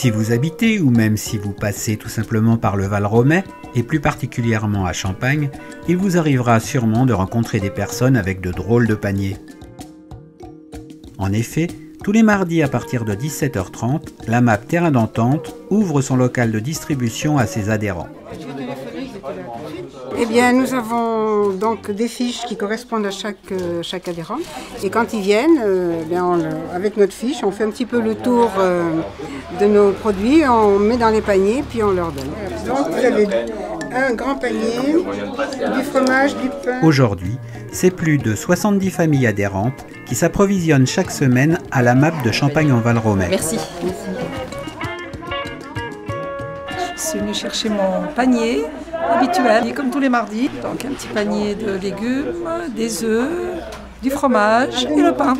Si vous habitez ou même si vous passez tout simplement par le Val Romais, et plus particulièrement à Champagne, il vous arrivera sûrement de rencontrer des personnes avec de drôles de paniers. En effet, tous les mardis à partir de 17h30, la MAP Terrain d'Entente ouvre son local de distribution à ses adhérents. Eh bien, nous avons donc des fiches qui correspondent à chaque, euh, chaque adhérent. Et quand ils viennent, euh, bien, on le- avec notre fiche, on fait un petit peu le tour euh, de nos produits, on met dans les paniers, puis on leur donne. Donc, vous avez un grand panier, du fromage, du pain. Aujourd'hui, c'est plus de 70 familles adhérentes qui s'approvisionnent chaque semaine à la MAP de Champagne en Val Romais. Merci. Je suis venue chercher mon panier habituel, comme tous les mardis. Donc un petit panier de légumes, des œufs, du fromage et le pain.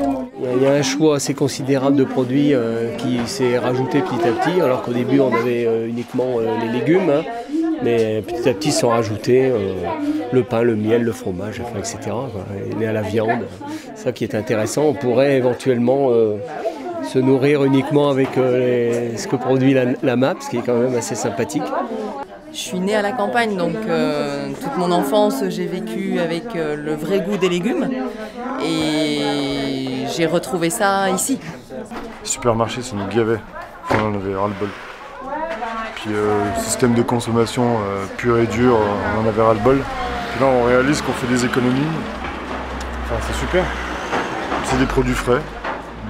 Il y a un choix assez considérable de produits euh, qui s'est rajouté petit à petit, alors qu'au début on avait euh, uniquement euh, les légumes, hein. mais petit à petit sont rajoutés le pain, le miel, le fromage, etc. quoi. Et à la viande. Ça qui est intéressant. On pourrait éventuellement se nourrir uniquement avec ce que produit la MAP, ce qui est quand même assez sympathique. Je suis née à la campagne, donc euh, toute mon enfance j'ai vécu avec euh, le vrai goût des légumes et j'ai retrouvé ça ici. Supermarché, ça nous gavait. Enfin, on en avait ras-le-bol. Puis euh, système de consommation euh, pur et dur, on en avait ras-le-bol. Puis là, on réalise qu'on fait des économies. Enfin, c'est super. C'est des produits frais,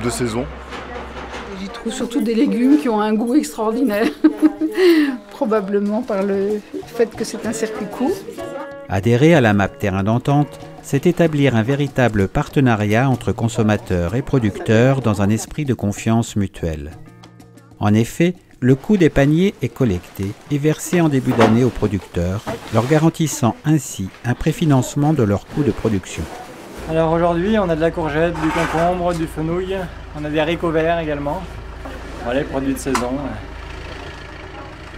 de saison. J'y trouve surtout des légumes qui ont un goût extraordinaire. Probablement par le fait que c'est un circuit court. Adhérer à la MAP Terrain d'Entente, c'est établir un véritable partenariat entre consommateurs et producteurs dans un esprit de confiance mutuelle. En effet, le coût des paniers est collecté et versé en début d'année aux producteurs, leur garantissant ainsi un préfinancement de leurs coûts de production. Alors aujourd'hui, on a de la courgette, du concombre, du fenouil, on a des haricots verts également. Voilà les produits de saison.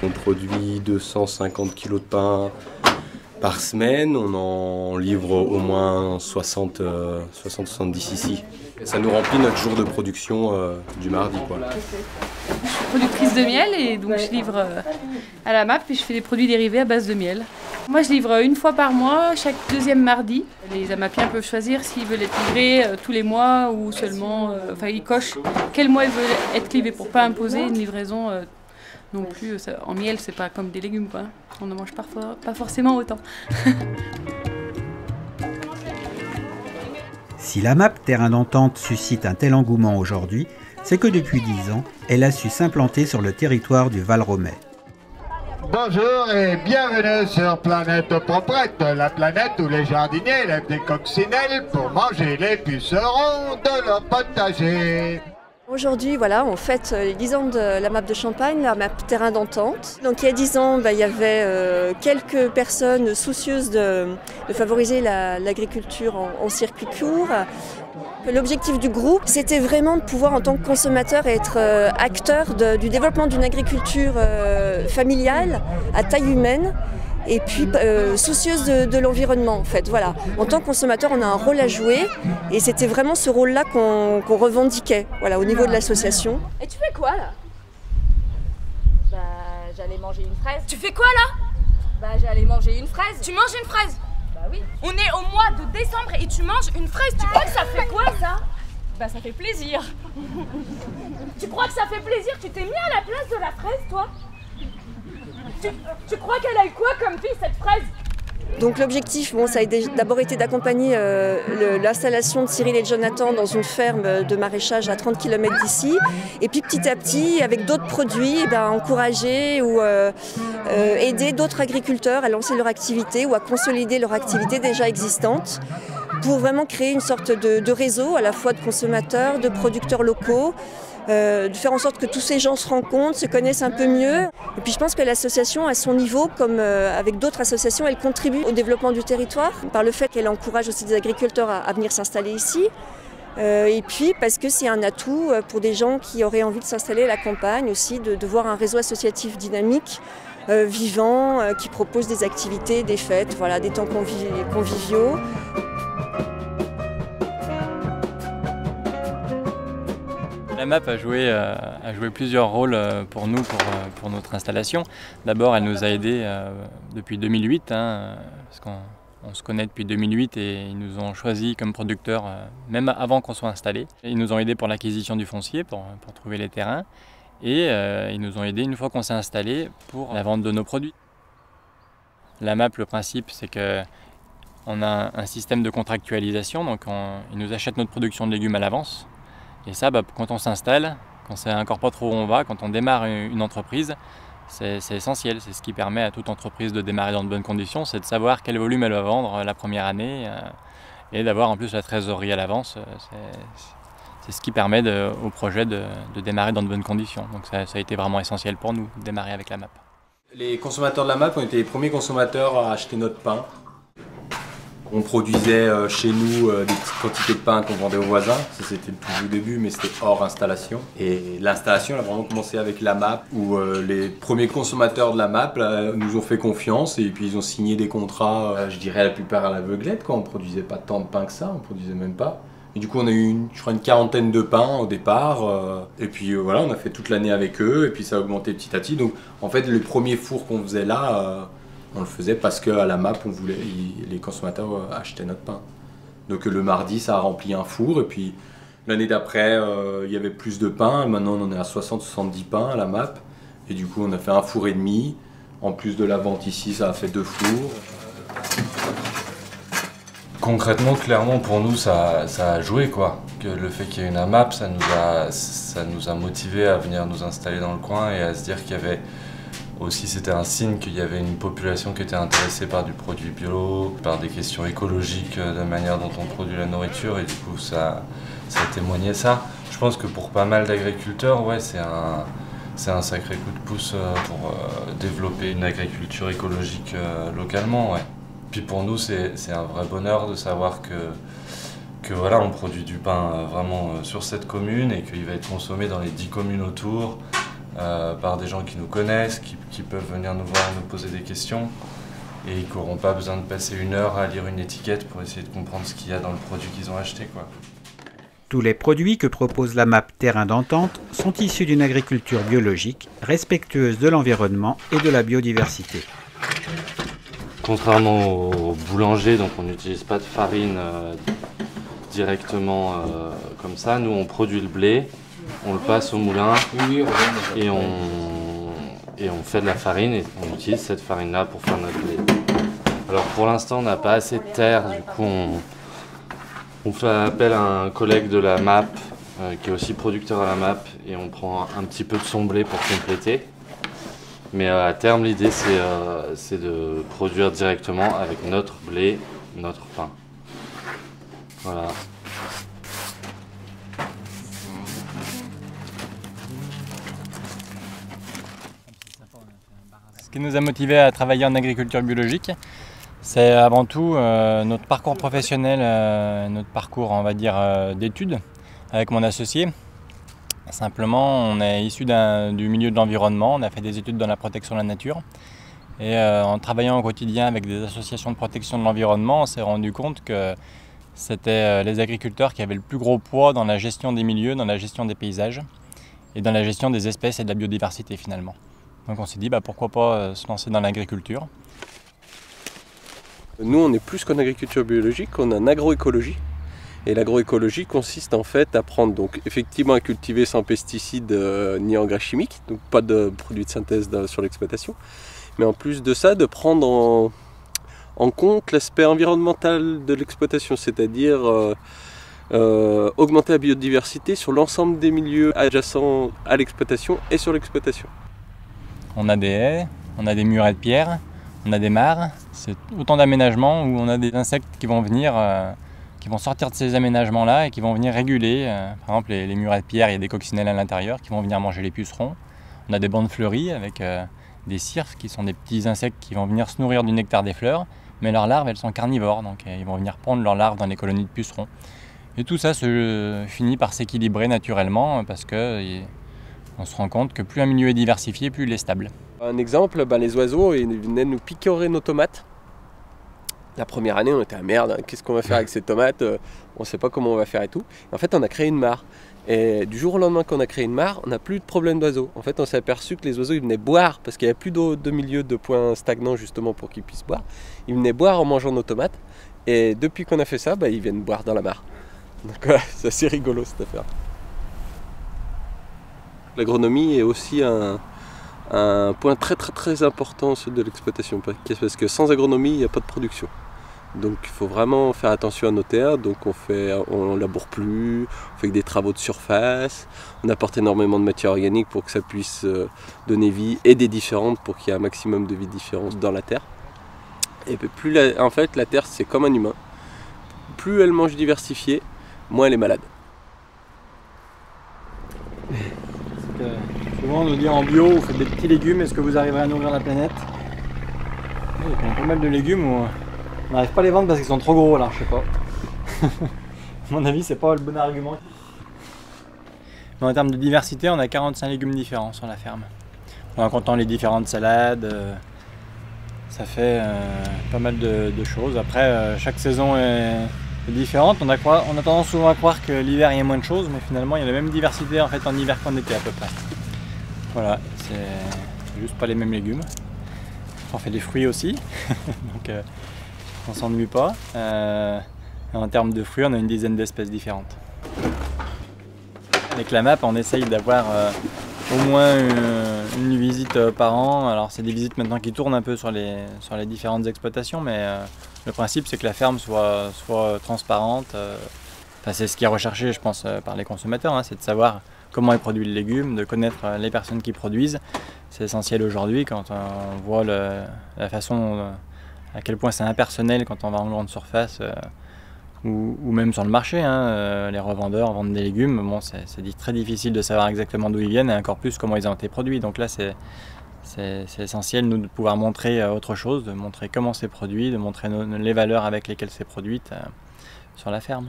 On produit 250 kg de pain par semaine, on en livre au moins 60, euh, 60-70 ici. Ça nous remplit notre jour de production euh, du mardi. Quoi. productrice de miel et donc je livre euh, à la MAP et je fais des produits dérivés à base de miel. Moi je livre une fois par mois, chaque deuxième mardi. Les amapiens peuvent choisir s'ils veulent être livrés tous les mois ou seulement, enfin ils cochent quel mois ils veulent être livrés pour pas imposer une livraison non plus. ça- en miel c'est pas comme des légumes quoi. On ne mange parfois pas forcément autant. Si la MAP Terrain d'Entente suscite un tel engouement aujourd'hui, c'est que depuis 10 ans, elle a su s'implanter sur le territoire du Val Romais. Bonjour et bienvenue sur Planète Proprette, la planète où les jardiniers lèvent des coccinelles pour manger les pucerons de leur potager. Aujourd'hui, voilà, on fête euh, les 10 ans de la map de Champagne, la map terrain d'entente. Donc il y a 10 ans, bah, il y avait euh, quelques personnes soucieuses de, favoriser la- l'agriculture en, circuit court. L'objectif du groupe, c'était vraiment de pouvoir, en tant que consommateur, être euh, acteur du développement d'une agriculture familiale à taille humaine et puis euh, soucieuse de, de l'environnement en fait. Voilà. En tant que consommateur, on a un rôle à jouer et c'était vraiment ce rôle-là qu'on qu'on revendiquait voilà, au niveau de l'association. Et tu fais quoi là? Bah j'allais manger une fraise. Tu fais quoi là? Bah j'allais manger une fraise. Tu manges une fraise? Bah oui. On est au mois de décembre et tu manges une fraise. Tu crois que ça fait quoi ça? Bah ça fait plaisir. tu crois que ça fait plaisir? Tu t'es mis à la place de la fraise toi? Tu, crois qu'elle a quoi comme cette fraise? Donc l'objectif, bon, ça a d'abord été d'accompagner euh, l'installation de Cyril et Jonathan dans une ferme de maraîchage à 30 km d'ici. Et puis petit à petit, avec d'autres produits, eh ben, encourager ou euh, euh, aider d'autres agriculteurs à lancer leur activité ou à consolider leur activité déjà existante pour vraiment créer une sorte de, de réseau à la fois de consommateurs, de producteurs locaux, euh, de faire en sorte que tous ces gens se rencontrent, se connaissent un peu mieux. Et puis je pense que l'association, à son niveau, comme euh, avec d'autres associations, elle contribue au développement du territoire par le fait qu'elle encourage aussi des agriculteurs à, venir s'installer ici. Euh, et puis parce que c'est un atout pour des gens qui auraient envie de s'installer à la campagne aussi, de, de voir un réseau associatif dynamique, vivant, qui propose des activités, des fêtes, voilà, des temps convivi- conviviaux. La map a joué, euh, plusieurs rôles euh, pour nous, pour, euh, pour notre installation. D'abord, elle nous a aidés depuis 2008, hein, parce qu'on on se connaît depuis 2008 et ils nous ont choisi comme producteurs même avant qu'on soit installé. Ils nous ont aidés pour l'acquisition du foncier, pour, pour, trouver les terrains, et ils nous ont aidés une fois qu'on s'est installé pour la vente de nos produits. La map, le principe, c'est que on a un système de contractualisation, donc ils nous achètent notre production de légumes à l'avance. Et ça, bah, quand on s'installe, quand c'est encore pas trop où on va, quand on démarre une entreprise, c'est essentiel. C'est ce qui permet à toute entreprise de démarrer dans de bonnes conditions, c'est de savoir quel volume elle va vendre la première année euh, et d'avoir en plus la trésorerie à l'avance. C'est ce qui permet au projet de, démarrer dans de bonnes conditions. Donc ça, ça, a été vraiment essentiel pour nous démarrer avec la MAP. Les consommateurs de la MAP ont été les premiers consommateurs à acheter notre pain. On produisait euh, chez nous euh, des petites quantités de pain qu'on vendait aux voisins. Ça, c'était tout début, mais c'était hors installation. Et l'installation, a vraiment commencé avec la MAP, où euh, les premiers consommateurs de la MAP nous ont fait confiance et puis ils ont signé des contrats, je dirais la plupart à l'aveuglette. On ne produisait pas tant de pain que ça, on produisait même pas. Et du coup, on a eu, une, je crois, une quarantaine de pains au départ. et puis voilà, on a fait toute l'année avec eux. Et puis ça a augmenté petit à petit. Donc en fait, le premier four qu'on faisait là, on le faisait parce qu'à la map, on voulait, les consommateurs euh, achetaient notre pain. Donc le mardi, ça a rempli un four. Et puis l'année d'après, euh, il y avait plus de pain. Maintenant, on en est à 60-70 pains à la map. Et du coup, on a fait un four et demi. En plus de la vente ici, ça a fait deux fours. Concrètement, clairement, pour nous, ça, a joué quoi. Que le fait qu'il y ait une AMAP, ça nous a, ça nous a motivé à venir nous installer dans le coin et à se dire qu'il y avait aussi, c'était un signe qu'il y avait une population qui était intéressée par du produit bio, par des questions écologiques, euh, de la manière dont on produit la nourriture, et du coup, ça, ça témoignait ça. Je pense que pour pas mal d'agriculteurs, ouais, c'est un, c'est un sacré coup de pouce euh, pour euh, développer une agriculture écologique localement, ouais. Puis pour nous, c'est, un vrai bonheur de savoir que que voilà, on produit du pain vraiment sur cette commune et qu'il va être consommé dans les dix communes autour, euh, par des gens qui nous connaissent, qui, peuvent venir nous voir, nous poser des questions et qui n'auront pas besoin de passer une heure à lire une étiquette pour essayer de comprendre ce qu'il y a dans le produit qu'ils ont acheté. Quoi. Tous les produits que propose la MAP Terrain d'entente sont issus d'une agriculture biologique, respectueuse de l'environnement et de la biodiversité. Contrairement au boulanger, donc on n'utilise pas de farine euh, directement euh, comme ça, nous on produit le blé, on le passe au moulin et on, on fait de la farine et on utilise cette farine-là pour faire notre blé. Alors pour l'instant, on n'a pas assez de terre, du coup on, fait appel à un collègue de la MAP euh, qui est aussi producteur à la MAP et on prend un petit peu de son blé pour compléter. Mais euh, à terme, l'idée euh, c'est de produire directement avec notre blé, notre pain. Voilà. Qui nous a motivés à travailler en agriculture biologique, c'est avant tout euh, notre parcours professionnel, euh, notre parcours, on va dire, euh, d'études avec mon associé. Simplement, on est issu du milieu de l'environnement, on a fait des études dans la protection de la nature. Et en travaillant au quotidien avec des associations de protection de l'environnement, on s'est rendu compte que c'était les agriculteurs qui avaient le plus gros poids dans la gestion des milieux, dans la gestion des paysages et dans la gestion des espèces et de la biodiversité finalement. Donc on s'est dit bah, pourquoi pas euh, se lancer dans l'agriculture. Nous on est plus qu'en agriculture biologique, on a en agroécologie. Et l'agroécologie consiste en fait à prendre donc effectivement à cultiver sans pesticides euh, ni engrais chimiques, donc pas de produits de synthèse sur l'exploitation, mais en plus de ça de prendre en, compte l'aspect environnemental de l'exploitation, c'est-à-dire euh, augmenter la biodiversité sur l'ensemble des milieux adjacents à l'exploitation et sur l'exploitation. On a des haies, on a des murets de pierre, on a des mares. C'est autant d'aménagements où on a des insectes qui vont venir, euh, qui vont sortir de ces aménagements-là et qui vont venir réguler. Euh, par exemple, les, murets de pierre, il y a des coccinelles à l'intérieur qui vont venir manger les pucerons. On a des bandes fleuries avec euh, des cirques qui sont des petits insectes qui vont venir se nourrir du nectar des fleurs. Mais leurs larves, elles sont carnivores, donc ils vont venir prendre leurs larves dans les colonies de pucerons. Et tout ça se finit par s'équilibrer naturellement parce que on se rend compte que plus un milieu est diversifié, plus il est stable. Un exemple, ben, les oiseaux ils venaient nous picorer nos tomates. La première année, on était à merde, hein, qu'est-ce qu'on va faire avec ces tomates euh, On ne sait pas comment on va faire et tout. En fait, on a créé une mare. Et du jour au lendemain qu'on a créé une mare, on n'a plus de problème d'oiseaux. En fait, on s'est aperçu que les oiseaux, ils venaient boire, parce qu'il n'y avait plus d'eau de milieu de points stagnants justement pour qu'ils puissent boire. Ils venaient boire en mangeant nos tomates. Et depuis qu'on a fait ça, bah, ils viennent boire dans la mare. Donc voilà, c'est assez rigolo cette affaire. L'agronomie est aussi un, point très très très important de l'exploitation parce que sans agronomie il n'y a pas de production. Donc il faut vraiment faire attention à nos terres, donc on fait on laboure plus, on fait des travaux de surface, on apporte énormément de matière organique pour que ça puisse euh, donner vie et des différentes pour qu'il y ait un maximum de vie différente dans la terre. Et plus la terre c'est comme un humain. Plus elle mange diversifié, moins elle est malade. Souvent nous dit en bio, vous faites des petits légumes, est-ce que vous arriverez à nourrir la planète Il y a pas mal de légumes où on n'arrive pas à les vendre parce qu'ils sont trop gros là, je sais pas. à mon avis, c'est pas le bon argument. Mais en termes de diversité, on a 45 légumes différents sur la ferme. En comptant les différentes salades, euh, ça fait euh, pas mal de, choses. Après, euh, chaque saison est, différente. On a, on a, tendance souvent à croire que l'hiver il y a moins de choses, mais finalement il y a la même diversité en fait en hiver qu'en été à peu près. Voilà, c'est juste pas les mêmes légumes. On fait des fruits aussi, donc euh, on s'ennuie pas. Euh, en termes de fruits, on a une dizaine d'espèces différentes. Avec la map, on essaye d'avoir euh, au moins une, visite par an. Alors c'est des visites maintenant qui tournent un peu sur les, sur les différentes exploitations, mais le principe c'est que la ferme soit, soit transparente. c'est ce qui est recherché, je pense, par les consommateurs, hein, c'est de savoir comment est produit le légume, de connaître euh, les personnes qui produisent. C'est essentiel aujourd'hui quand on voit la façon, euh, à quel point c'est impersonnel quand on va en grande surface euh, ou, même sur le marché. Hein, les revendeurs vendent des légumes, bon, c'est très difficile de savoir exactement d'où ils viennent et encore plus comment ils ont été produits. Donc là, c'est essentiel nous, de pouvoir montrer autre chose, de montrer comment c'est produit, de montrer les valeurs avec lesquelles c'est produit sur la ferme.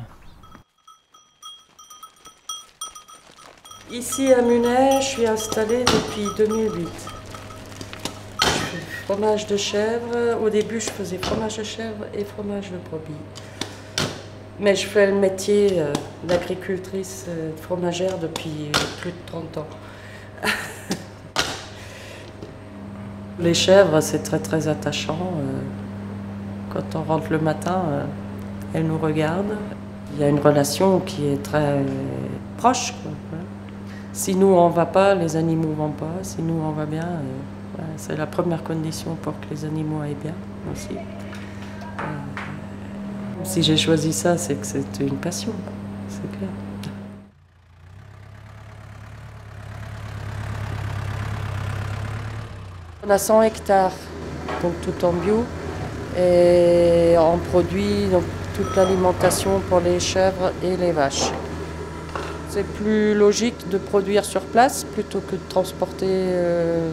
Ici à Munet, je suis installée depuis 2008. Je fais fromage de chèvre. Au début, je faisais fromage de chèvre et fromage de brebis. Mais je fais le métier euh, d'agricultrice euh, fromagère depuis plus de 30 ans. Les chèvres, c'est très très attachant. Euh, quand on rentre le matin, elles nous regardent. Il y a une relation qui est très proche. Si nous on va pas, les animaux vont pas. Si nous on va bien, euh, c'est la première condition pour que les animaux aillent bien aussi. Euh, si j'ai choisi ça, c'est que c'est une passion, c'est clair. On a 100 hectares, donc tout en bio, et on produit toute l'alimentation pour les chèvres et les vaches. C'est plus logique de produire sur place plutôt que de transporter euh,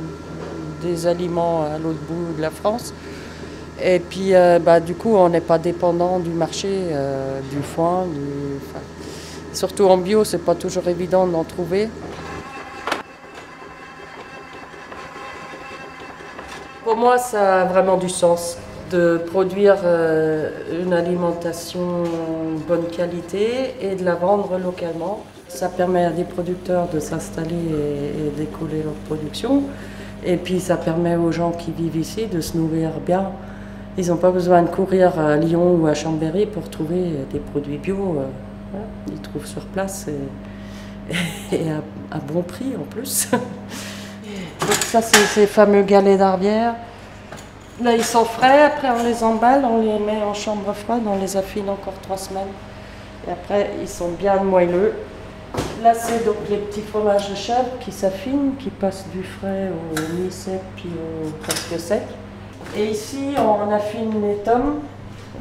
des aliments à l'autre bout de la France. Et puis, euh, bah, du coup, on n'est pas dépendant du marché, euh, du foin. surtout en bio, c'est pas toujours évident d'en trouver. Pour moi, ça a vraiment du sens de produire une alimentation bonne qualité et de la vendre localement. Ça permet à des producteurs de s'installer et, d'écouler leur production. Et puis ça permet aux gens qui vivent ici de se nourrir bien. Ils n'ont pas besoin de courir à Lyon ou à Chambéry pour trouver des produits bio. Euh, Ils trouvent sur place et, à, bon prix en plus. Donc ça c'est ces fameux galets d'Arvière. Là ils sont frais, après on les emballe, on les met en chambre froide, on les affine encore trois semaines. Et après ils sont bien moelleux. Là, c'est donc les petits fromages de chèvre qui s'affinent, qui passent du frais au mi-sec puis au presque sec. Et ici, on affine les tomes.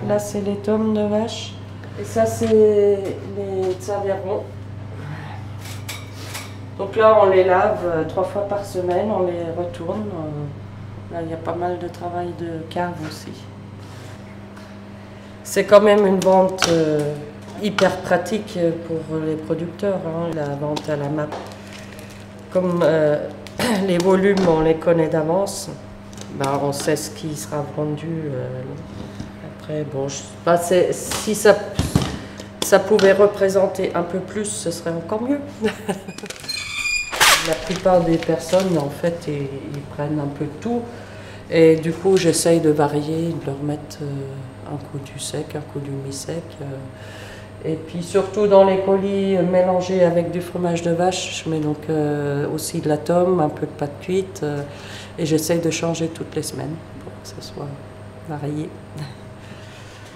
Là, c'est les tomes de vache. Et ça, c'est les tsaverons. Donc là, on les lave euh, trois fois par semaine, on les retourne. Euh, là, il y a pas mal de travail de cave aussi. C'est quand même une vente euh, hyper pratique pour les producteurs, hein, la vente à la map. Comme euh, les volumes, on les connaît d'avance, bah, on sait ce qui sera vendu euh, Après, bon, si ça, ça pouvait représenter un peu plus, ce serait encore mieux. La plupart des personnes, en fait, ils, prennent un peu tout. Et du coup, j'essaye de varier, de leur mettre euh, un coup du sec, un coup du mi-sec. euh. Et puis surtout dans les colis mélangés avec du fromage de vache, je mets donc euh, aussi de la tome, un peu de pâte cuite. euh, et j'essaye de changer toutes les semaines pour que ce soit varié.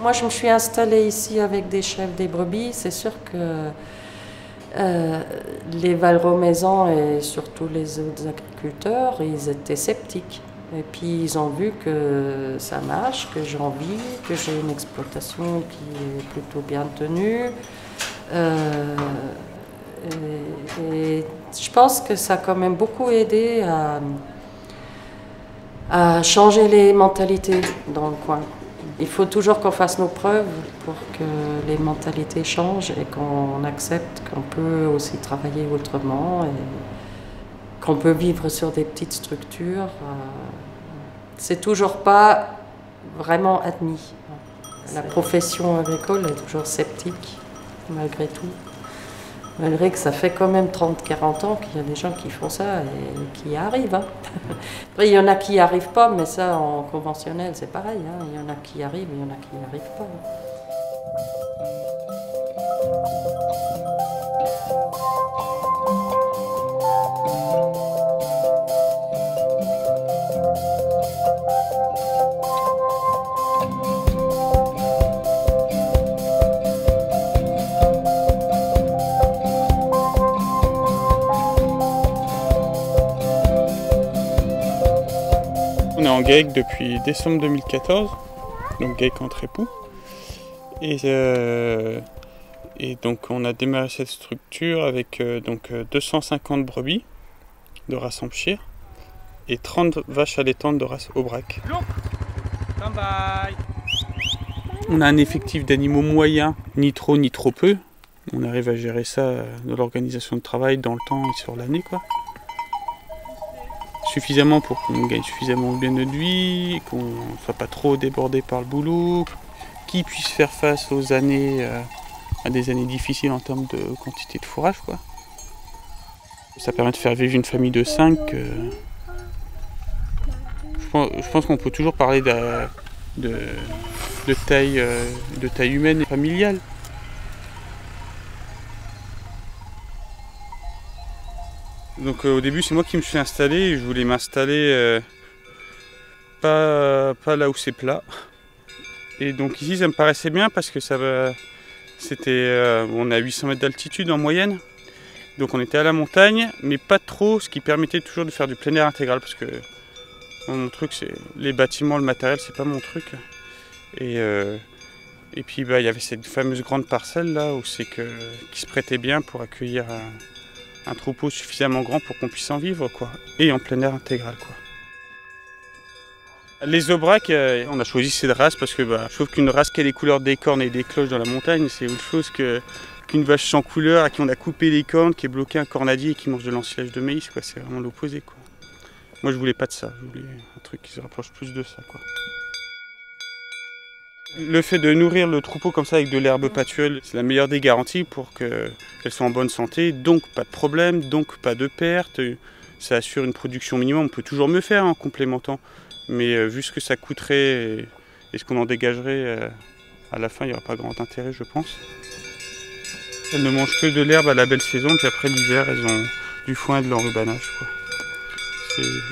Moi, je me suis installée ici avec des chefs des brebis. C'est sûr que euh, les Valromaisans et surtout les autres agriculteurs, ils étaient sceptiques. Et puis ils ont vu que ça marche, que j'en vis, que j'ai une exploitation qui est plutôt bien tenue. Euh, et, je pense que ça a quand même beaucoup aidé à, à changer les mentalités dans le coin. Il faut toujours qu'on fasse nos preuves pour que les mentalités changent et qu'on accepte qu'on peut aussi travailler autrement et qu'on peut vivre sur des petites structures. C'est toujours pas vraiment admis. La profession agricole est toujours sceptique, malgré tout. Malgré que ça fait quand même 30-40 ans qu'il y a des gens qui font ça et qui y arrivent. hein. Après, il y en a qui n'y arrivent pas, mais ça, en conventionnel, c'est pareil. hein. Il y en a qui y arrivent et il y en a qui n'y arrivent pas. On GAEC depuis décembre 2014, donc GAEC entre époux. Et, euh, et donc on a démarré cette structure avec euh, donc euh, 250 brebis de race Hampshire et 30 vaches allaitantes de race Aubrac. On a un effectif d'animaux moyen, ni trop ni trop peu. On arrive à gérer ça euh, dans l'organisation de travail, dans le temps et sur l'année quoi suffisamment pour qu'on gagne suffisamment bien notre vie, qu'on ne soit pas trop débordé par le boulot, qui puisse faire face aux années, euh, à des années difficiles en termes de quantité de fourrage. Quoi. Ça permet de faire vivre une famille de 5. je pense, je pense qu'on peut toujours parler de, de taille, euh, de taille humaine et familiale. Donc euh, au début c'est moi qui me suis installé je voulais m'installer euh, pas, pas là où c'est plat. Et donc ici ça me paraissait bien parce que ça. C'était. euh, on est à 800 mètres d'altitude en moyenne. Donc on était à la montagne, mais pas trop, ce qui permettait toujours de faire du plein air intégral parce que mon truc c'est. Les bâtiments, le matériel, c'est pas mon truc. Et, et puis bah, il y avait cette fameuse grande parcelle là où c'est que qui se prêtait bien pour accueillir un troupeau suffisamment grand pour qu'on puisse en vivre quoi. Et en plein air intégral quoi. Les aubracs, euh, on a choisi cette race parce que bah, je trouve qu'une race qui a les couleurs des cornes et des cloches dans la montagne, c'est autre chose que- qu'une vache sans couleur à qui on a coupé les cornes, qui est bloqué un cornadier et qui mange de l'ensilage de maïs. quoi. C'est vraiment l'opposé. quoi. Moi, je voulais pas de ça. Je voulais un truc qui se rapproche plus de ça. quoi. Le fait de nourrir le troupeau comme ça avec de l'herbe pâturelle, c'est la meilleure des garanties pour que- qu'elle soit en bonne santé, donc pas de problème, donc pas de perte. Ça assure une production minimum. On peut toujours mieux faire en complémentant, mais euh, vu ce que ça coûterait et, ce qu'on en dégagerait, euh, à la fin, il n'y aura pas grand intérêt, je pense. Elles ne mangent que de l'herbe à la belle saison, puis après l'hiver, elles ont du foin et de l'enrubanage.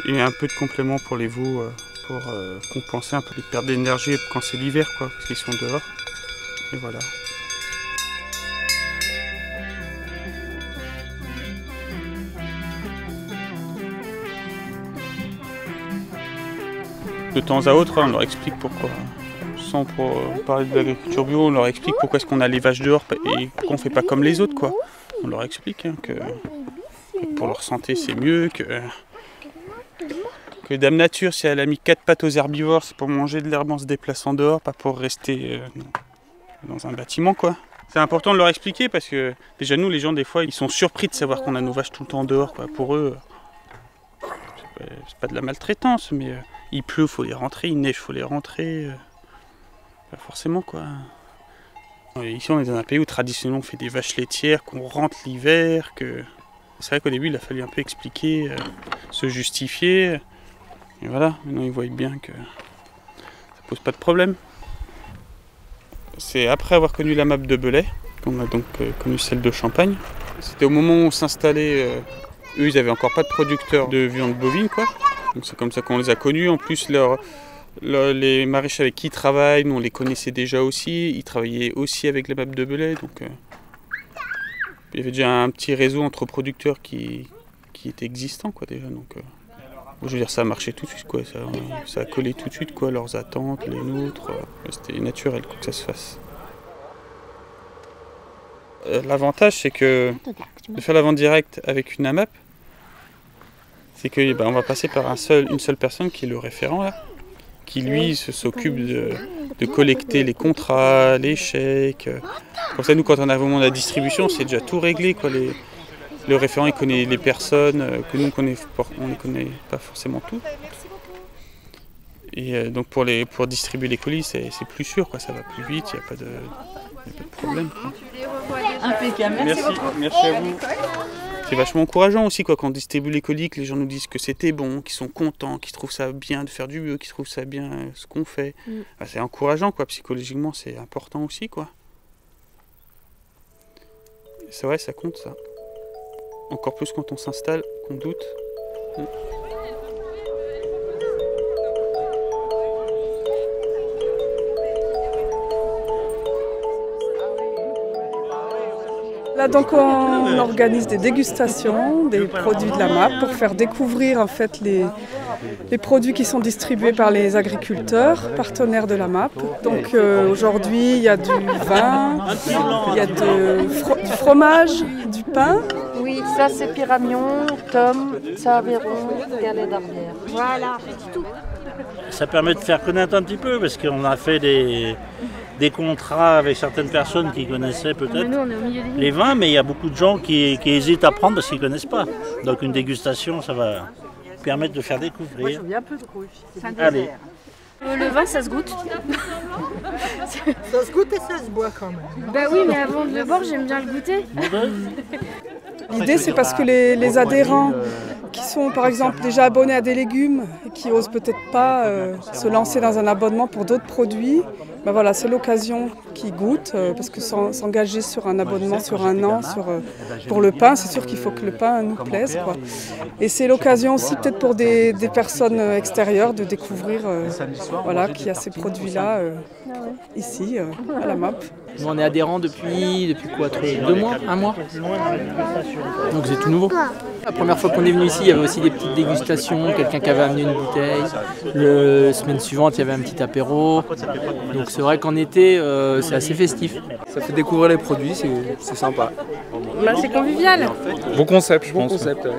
Et un peu de complément pour les veaux euh, pour euh, compenser un peu les pertes d'énergie quand c'est l'hiver, quoi, parce qu'ils sont dehors. Et voilà. De temps à autre, on leur explique pourquoi. Sans pour parler de l'agriculture bio, on leur explique pourquoi est-ce qu'on a les vaches dehors et pourquoi on fait pas comme les autres, quoi. On leur explique hein, que pour leur santé c'est mieux, que, que Dame Nature, si elle a mis quatre pattes aux herbivores, c'est pour manger de l'herbe en se déplaçant dehors, pas pour rester euh, dans un bâtiment, quoi. C'est important de leur expliquer parce que déjà nous, les gens, des fois, ils sont surpris de savoir qu'on a nos vaches tout le temps dehors, quoi. Pour eux, c'est pas, pas de la maltraitance, mais euh, il pleut, faut les rentrer, il neige, faut les rentrer. euh. Pas forcément quoi. Ici on est dans un pays où traditionnellement on fait des vaches laitières, qu'on rentre l'hiver, que. C'est vrai qu'au début il a fallu un peu expliquer, se justifier. Et voilà, maintenant ils voient bien que ça pose pas de problème. C'est après avoir connu la map de Belay qu'on a donc euh, connu celle de Champagne. C'était au moment où on s'installait, euh, eux ils avaient encore pas de producteurs de viande bovine quoi. Donc c'est comme ça qu'on les a connus. En plus les maraîchers avec qui ils travaillent, nous on les connaissait déjà aussi. Ils travaillaient aussi avec la map de Belay. Donc euh, il y avait déjà un petit réseau entre producteurs qui, était existant quoi déjà. Donc je veux dire ça a marché tout de suite quoi. Ça, a collé tout de suite quoi, leurs attentes, les nôtres. euh, C'était naturel quoi, que ça se fasse. Euh, L'avantage, c'est que de faire la vente directe avec une AMAP, c'est que ben, on va passer par une seule personne qui est le référent là, qui lui s'occupe de, collecter les contrats, les chèques. Comme ça, nous, quand on a vraiment la distribution, c'est déjà tout réglé. Quoi. Le référent, il connaît les personnes euh, que nous, on ne connaît pas forcément tout. Et euh, donc pour, les, pour distribuer les colis, c'est plus sûr, quoi. ça va plus vite, il n'y a, pas de- y a pas de problème. quoi. Impeccable, merci, Merci, beaucoup. merci à vous. C'est vachement encourageant aussi quoi, quand on distribue les colis, que les gens nous disent que c'était bon, qu'ils sont contents, qu'ils trouvent ça bien de faire du mieux, qu'ils trouvent ça bien euh, ce qu'on fait. Mm. Bah, c'est encourageant quoi, psychologiquement c'est important aussi quoi. C'est vrai, ça compte ça. Encore plus quand on s'installe, qu'on doute. Là donc on organise des dégustations des produits de la MAP pour faire découvrir en fait les, les produits qui sont distribués par les agriculteurs partenaires de la MAP. Donc euh, aujourd'hui il y a du vin, il y a de du fromage, du pain. Oui, ça c'est Pyramion, Tom, ça Aveyron, Galet d'Arbière. Voilà, tout. Ça permet de faire connaître un petit peu parce qu'on a fait des, des contrats avec certaines personnes qui connaissaient peut-être les vins, mais il y a beaucoup de gens qui, qui hésitent à prendre parce qu'ils ne connaissent pas. Donc une dégustation, ça va permettre de faire découvrir. un peu de rouge. Allez. Euh, le vin, ça se goûte. Ça se goûte et ça se boit quand même. bah oui, mais avant de le boire, j'aime bien le goûter. L'idée c'est parce que les, adhérents qui sont par exemple déjà abonnés à des légumes et qui osent peut-être pas euh, se lancer dans un abonnement pour d'autres produits, ben voilà, c'est l'occasion qu'ils goûtent euh, parce que s'en- s'engager sur un abonnement sur un an sur, euh, pour le pain, c'est sûr qu'il faut que le pain nous plaise. Quoi. Et c'est l'occasion aussi peut-être pour des, des personnes euh, extérieures de découvrir euh, voilà, qu'il y a ces produits-là euh, ici euh, à la MAP. Nous, on est adhérents depuis, depuis quoi Deux mois Un mois? Donc c'est tout nouveau. La première fois qu'on est venu ici, il y avait aussi des petites dégustations, quelqu'un qui avait amené une bouteille. La semaine suivante, il y avait un petit apéro. Donc c'est vrai qu'en été, euh, c'est assez festif. Ça fait découvrir les produits, c'est sympa. Bah, c'est convivial. Bon concept, je Bon pense. concept, ouais.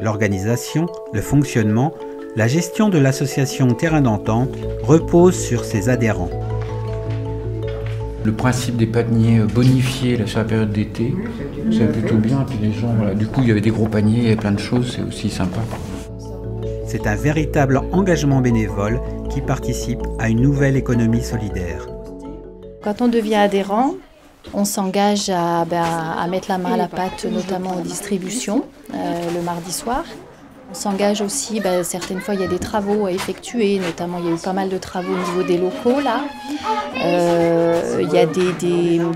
L'organisation, le fonctionnement, la gestion de l'association Terrain d'entente repose sur ses adhérents. Le principe des paniers bonifiés là, sur la période d'été, c'est plutôt bien. Et puis les gens, voilà, du coup, il y avait des gros paniers et plein de choses, c'est aussi sympa. C'est un véritable engagement bénévole qui participe à une nouvelle économie solidaire. Quand on devient adhérent, on s'engage à, ben, à mettre la main à la pâte, notamment aux distributions, euh, le mardi soir. On s'engage aussi, ben, certaines fois il y a des travaux à effectuer, notamment il y a eu pas mal de travaux au niveau des locaux là. Euh, il y a des,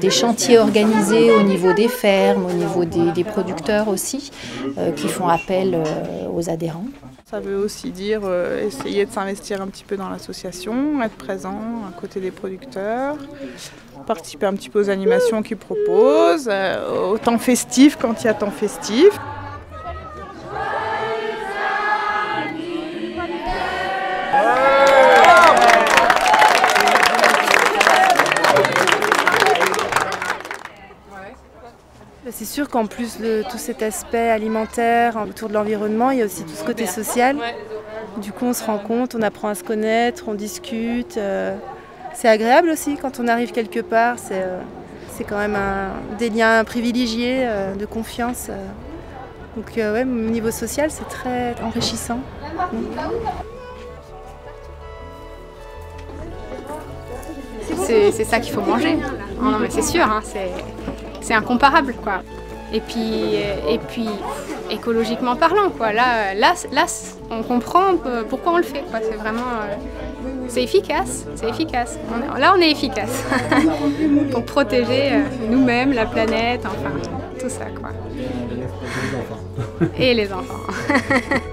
des- chantiers organisés au niveau des fermes, au niveau des, des producteurs aussi, euh, qui font appel euh, aux adhérents. Ça veut aussi dire essayer de s'investir un petit peu dans l'association, être présent à côté des producteurs, participer un petit peu aux animations qu'ils proposent, au temps festif quand il y a temps festif. C'est sûr qu'en plus de tout cet aspect alimentaire autour de l'environnement, il y a aussi tout ce côté social. Du coup, on se rend compte, on apprend à se connaître, on discute. euh, C'est agréable aussi quand on arrive quelque part. C'est euh, quand même un- des liens privilégiés, euh, de confiance. Donc, ouais, au niveau social, c'est très enrichissant. C'est ça qu'il faut manger. Oh non, mais c'est sûr, hein, c'est incomparable, quoi. Et puis, et puis, écologiquement parlant, quoi. Là, là, là, on comprend pourquoi on le fait, quoi. C'est vraiment, c'est efficace, c'est efficace. là, on est efficace pour protéger euh, nous-mêmes, la planète, enfin, tout ça, quoi. Et les enfants.